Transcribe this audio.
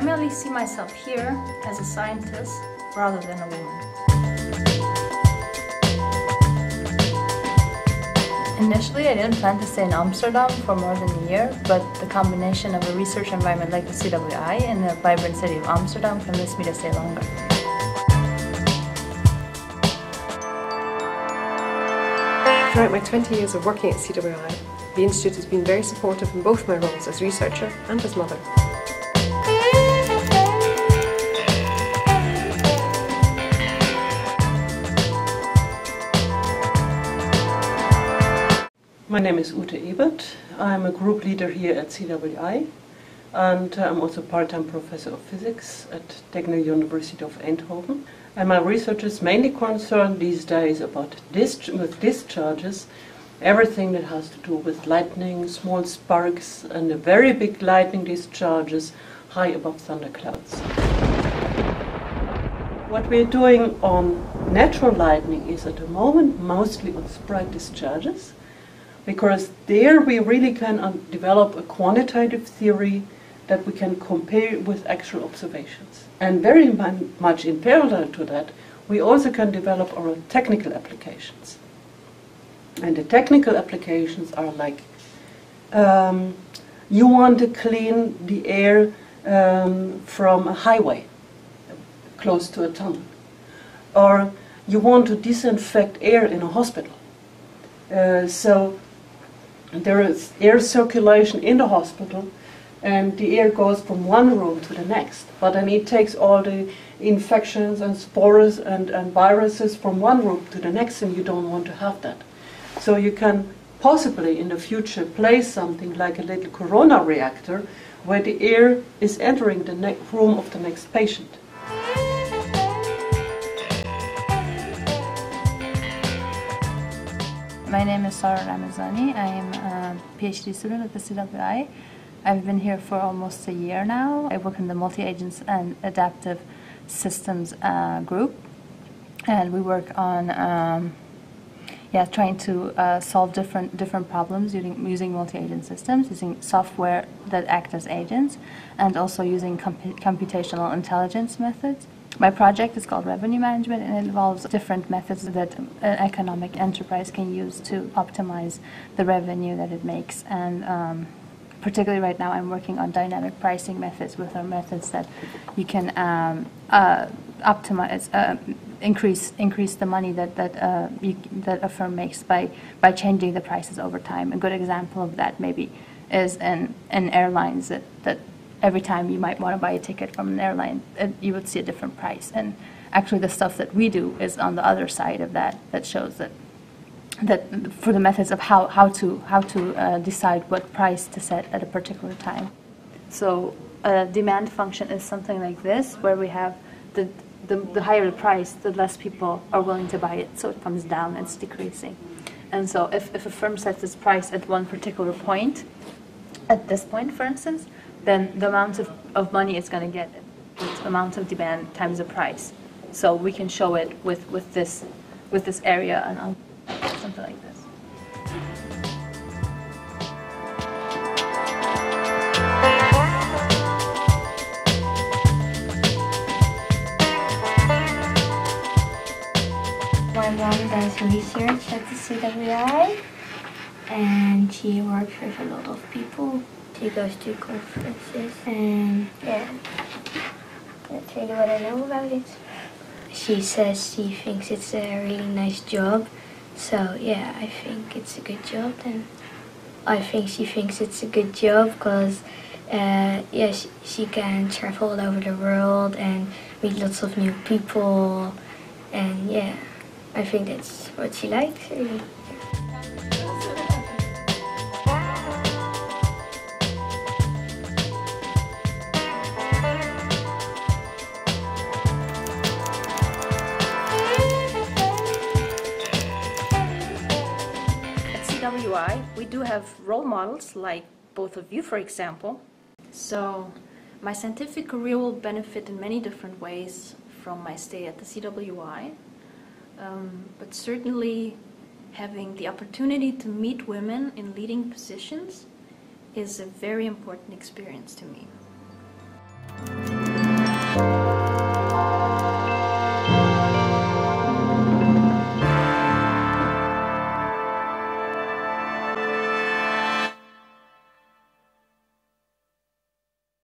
primarily see myself here as a scientist rather than a woman. Initially, I didn't plan to stay in Amsterdam for more than a year, but the combination of a research environment like the CWI and the vibrant city of Amsterdam convinced me to stay longer. Throughout my 20 years of working at CWI, the Institute has been very supportive in both my roles as researcher and as mother. My name is Ute Ebert. I'm a group leader here at CWI and uh, I'm also part-time professor of physics at Technical University of Eindhoven. And my research is mainly concerned these days about with discharges, everything that has to do with lightning, small sparks and very big lightning discharges high above thunderclouds. What we're doing on natural lightning is at the moment mostly on sprite discharges because there we really can um, develop a quantitative theory that we can compare with actual observations. And very much in parallel to that, we also can develop our technical applications. And the technical applications are like um, you want to clean the air um, from a highway close to a tunnel, or you want to disinfect air in a hospital. Uh, so there is air circulation in the hospital and the air goes from one room to the next. But then it takes all the infections and spores and, and viruses from one room to the next, and you don't want to have that. So you can possibly in the future place something like a little corona reactor where the air is entering the room of the next patient. My name is Sara Ramezani. I am a PhD student at the CWI. I've been here for almost a year now. I work in the multi-agents and adaptive systems uh, group, and we work on um, yeah trying to uh, solve different different problems using using multi-agent systems, using software that act as agents, and also using computational intelligence methods. My project is called Revenue Management and it involves different methods that an economic enterprise can use to optimize the revenue that it makes. And um, particularly right now, I'm working on dynamic pricing methods, which are methods that you can um, uh, optimize, uh, increase increase the money that that uh, you, that a firm makes by by changing the prices over time. A good example of that maybe is in in airlines that that every time you might want to buy a ticket from an airline, you would see a different price. And actually, the stuff that we do is on the other side of that. That shows that that for the methods of how, how to how to uh, decide what price to set at a particular time. So a demand function is something like this, where we have the the, the higher the price, the less people are willing to buy it. So it comes down, it's decreasing. And so if, if a firm sets its price at one particular point, at this point, for instance, then the amount of, of money it's going to get the amount of demand times the price. So we can show it with, with this with this area and something like this. My mom does research at the CWI and she works with a lot of people she goes to conferences and yeah, that's really what I know about it. She says she thinks it's a really nice job, so yeah, I think it's a good job then. I think she thinks it's a good job because uh, yeah, she, she can travel all over the world and meet lots of new people and yeah, I think that's what she likes really. CWI, we do have role models like both of you, for example. So my scientific career will benefit in many different ways from my stay at the CWI. Um, but certainly having the opportunity to meet women in leading positions is a very important experience to me.